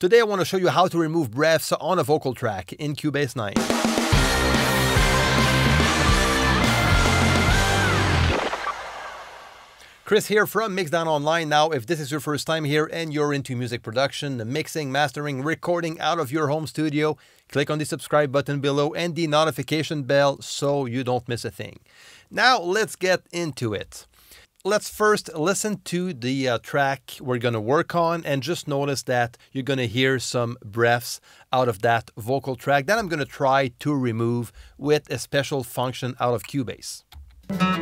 Today I want to show you how to remove breaths on a vocal track in Cubase 9. Chris here from Mixdown Online. Now, if this is your first time here and you're into music production, mixing, mastering, recording out of your home studio, click on the subscribe button below and the notification bell so you don't miss a thing. Now, let's get into it. Let's first listen to the uh, track we're going to work on and just notice that you're going to hear some breaths out of that vocal track that I'm going to try to remove with a special function out of Cubase.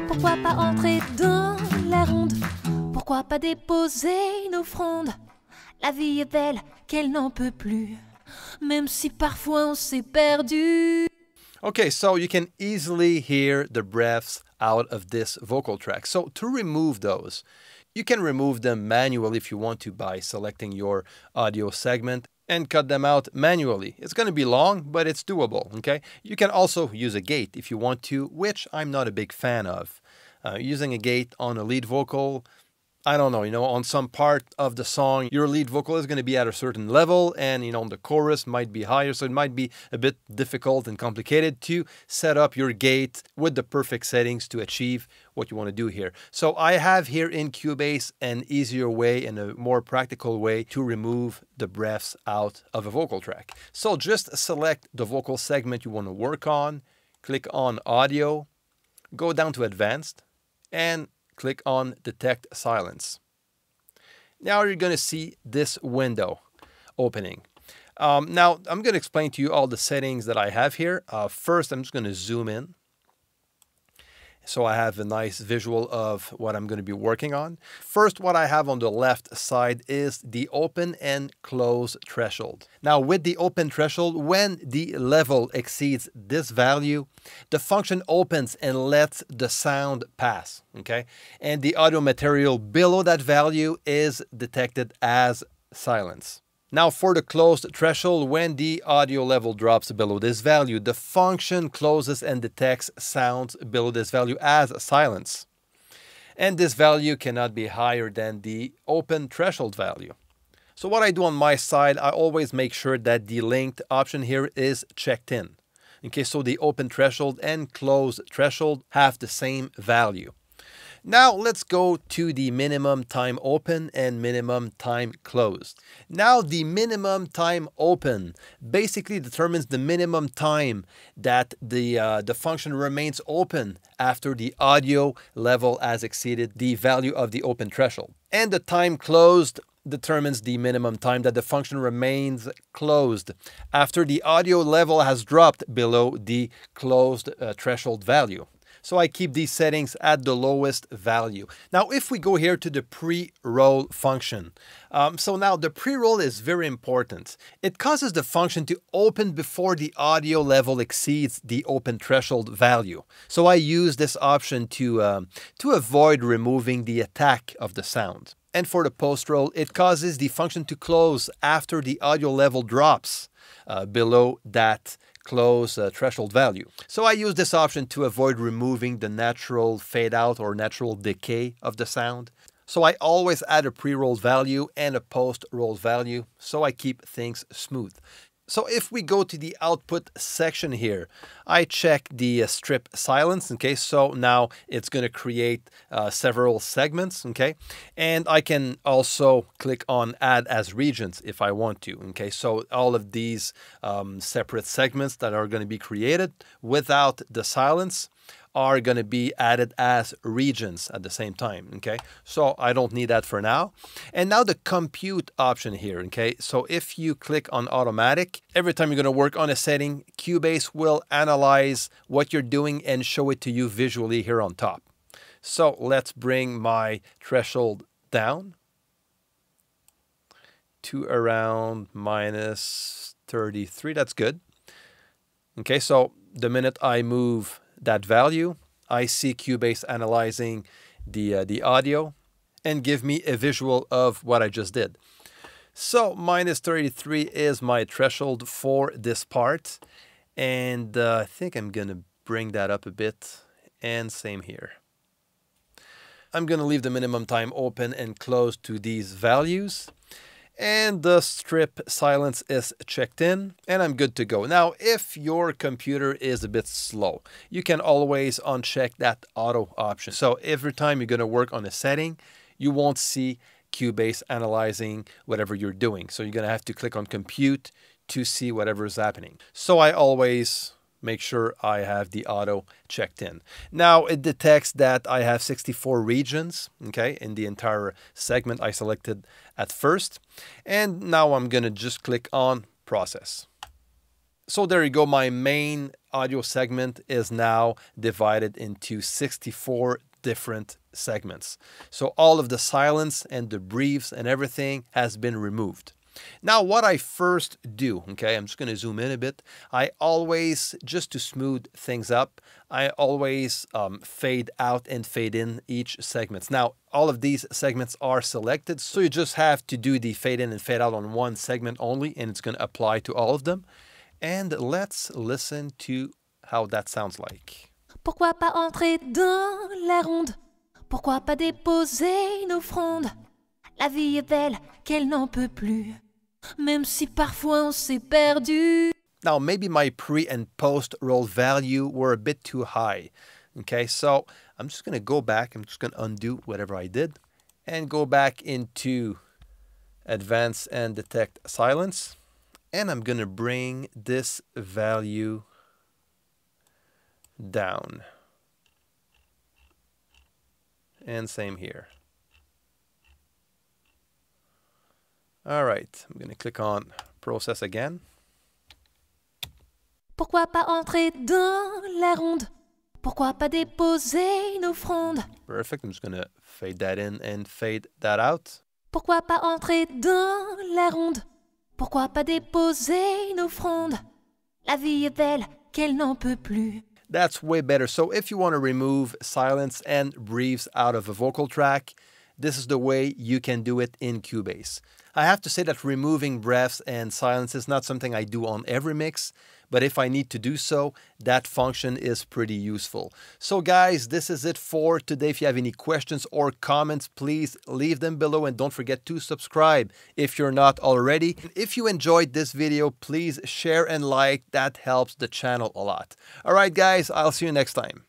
Pourquoi pas entrer dans la ronde Pourquoi pas déposer une offrande La vie est belle qu'elle n'en peut plus, même si parfois on s'est perdu. Okay, so you can easily hear the breaths out of this vocal track. So to remove those, you can remove them manually if you want to by selecting your audio segment and cut them out manually. It's going to be long, but it's doable, okay? You can also use a gate if you want to, which I'm not a big fan of. Uh, using a gate on a lead vocal, I don't know, you know, on some part of the song, your lead vocal is going to be at a certain level, and, you know, on the chorus might be higher, so it might be a bit difficult and complicated to set up your gate with the perfect settings to achieve what you want to do here. So I have here in Cubase an easier way and a more practical way to remove the breaths out of a vocal track. So just select the vocal segment you want to work on, click on Audio, go down to Advanced, and click on Detect Silence. Now you're going to see this window opening. Um, now I'm going to explain to you all the settings that I have here. Uh, first, I'm just going to zoom in. So I have a nice visual of what I'm going to be working on. First, what I have on the left side is the open and close threshold. Now with the open threshold, when the level exceeds this value, the function opens and lets the sound pass, okay? And the audio material below that value is detected as silence. Now for the closed threshold, when the audio level drops below this value, the function closes and detects sounds below this value as silence. And this value cannot be higher than the open threshold value. So what I do on my side, I always make sure that the linked option here is checked in. Okay, so the open threshold and closed threshold have the same value. Now let's go to the minimum time open and minimum time closed. Now the minimum time open basically determines the minimum time that the, uh, the function remains open after the audio level has exceeded the value of the open threshold. And the time closed determines the minimum time that the function remains closed after the audio level has dropped below the closed uh, threshold value. So I keep these settings at the lowest value. Now, if we go here to the pre-roll function, um, so now the pre-roll is very important. It causes the function to open before the audio level exceeds the open threshold value. So I use this option to, um, to avoid removing the attack of the sound. And for the post roll, it causes the function to close after the audio level drops uh, below that close uh, threshold value. So I use this option to avoid removing the natural fade out or natural decay of the sound. So I always add a pre-roll value and a post-roll value so I keep things smooth. So if we go to the output section here, I check the uh, strip silence, okay? So now it's going to create uh, several segments, okay? And I can also click on add as regions if I want to, okay? So all of these um, separate segments that are going to be created without the silence are going to be added as regions at the same time, okay? So I don't need that for now. And now the compute option here, okay? So if you click on automatic, every time you're going to work on a setting, Cubase will analyze what you're doing and show it to you visually here on top. So let's bring my threshold down to around minus 33. That's good. Okay, so the minute I move that value. I see Cubase analyzing the, uh, the audio and give me a visual of what I just did. So minus 33 is my threshold for this part. And uh, I think I'm going to bring that up a bit. And same here. I'm going to leave the minimum time open and close to these values. And the strip silence is checked in and I'm good to go. Now, if your computer is a bit slow, you can always uncheck that auto option. So every time you're going to work on a setting, you won't see Cubase analyzing whatever you're doing. So you're going to have to click on compute to see whatever is happening. So I always make sure I have the auto checked in. Now it detects that I have 64 regions, okay, in the entire segment I selected at first. And now I'm gonna just click on process. So there you go, my main audio segment is now divided into 64 different segments. So all of the silence and the breathes and everything has been removed. Now, what I first do, okay, I'm just going to zoom in a bit. I always, just to smooth things up, I always um, fade out and fade in each segments. Now, all of these segments are selected, so you just have to do the fade in and fade out on one segment only, and it's going to apply to all of them. And let's listen to how that sounds like. Pourquoi pas entrer dans la ronde Pourquoi pas déposer La vie est belle qu'elle n'en peut plus. Même si parfois on s'est perdu. Now, maybe my pre and post roll value were a bit too high. Okay, so I'm just going to go back. I'm just going to undo whatever I did and go back into advance and detect silence. And I'm going to bring this value down. And same here. All right, I'm going to click on process again. Pourquoi pas entrer dans la ronde Pourquoi pas déposer nos frondes Perfect. I'm just going to fade that in and fade that out. Pourquoi pas entrer dans la ronde Pourquoi pas déposer nos frondes La vie est belle qu'elle n'en peut plus. That's way better. So if you want to remove silence and breathes out of a vocal track, this is the way you can do it in Cubase. I have to say that removing breaths and silence is not something I do on every mix, but if I need to do so, that function is pretty useful. So guys, this is it for today. If you have any questions or comments, please leave them below and don't forget to subscribe if you're not already. If you enjoyed this video, please share and like. That helps the channel a lot. All right, guys, I'll see you next time.